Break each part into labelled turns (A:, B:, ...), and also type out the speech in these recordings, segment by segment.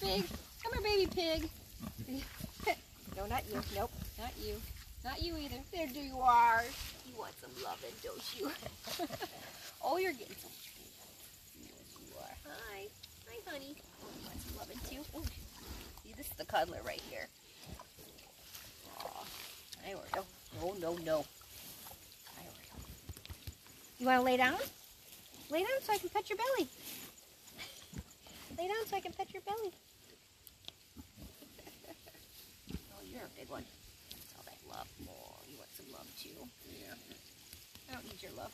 A: pig. Come here, baby pig. no, not you. Nope, not you. Not you either. There do you are. You want some loving, don't you? oh, you're getting some. Yes, you are. Hi. Hi, honey. Oh, you want some loving too? Oh, see, this is the cuddler right here. Aw. Hi, Oreo. No, no, no. Hi, Oreo. You want to lay down? Lay down so I can pet your belly. Lay down so I can pet your belly. oh, you're a big one. That's all that love. Oh, you want some love too? Yeah. I don't need your love.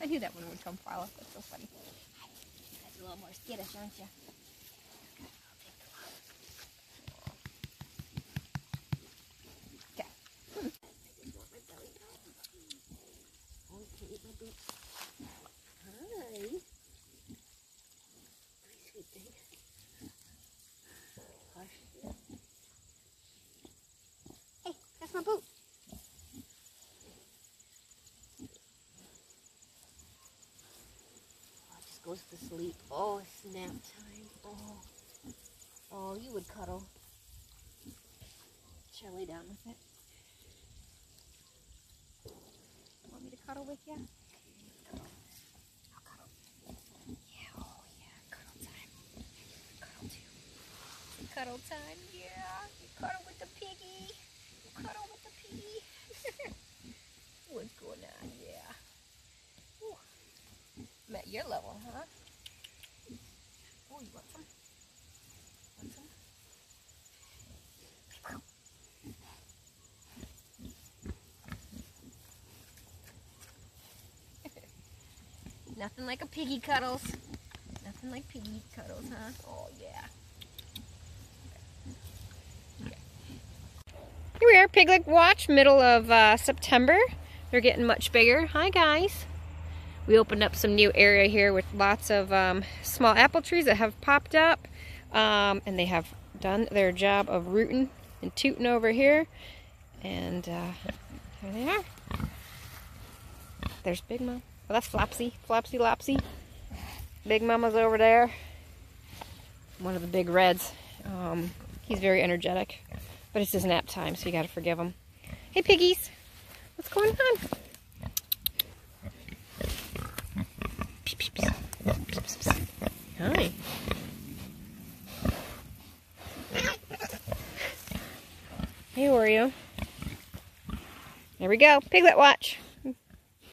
A: I knew that one would come follow. That's so funny. You guys a little more skittish, aren't you? Okay. I just want my belly you can eat my boot. Hi. Hi, sweet thing. Hush. Hey, that's my boot. Oh, it goes to sleep. Oh, it's nap time. Oh. Oh, you would cuddle. Should I lay down with it? Want me to cuddle with you? I'll cuddle. Yeah, oh yeah, cuddle time. Cuddle. Cuddle time. You cuddle with the piggy. You cuddle with the piggy. What's going on? Yeah. Ooh. I'm at your level, huh? Oh, you want some? Want some? Nothing like a piggy cuddles. Nothing like piggy cuddles, huh? Oh, yeah. Here we are, Piglet Watch, middle of uh, September. They're getting much bigger. Hi, guys. We opened up some new area here with lots of um, small apple trees that have popped up. Um, and they have done their job of rooting and tooting over here. And uh, here they are. There's Big Mom. Oh, that's Flopsy. Flopsy Lopsy. Big Mama's over there. One of the big reds. Um, he's very energetic. But it's his nap time, so you gotta forgive him. Hey, piggies. What's going on? Hi. Hey, Oreo. There we go. Piglet watch.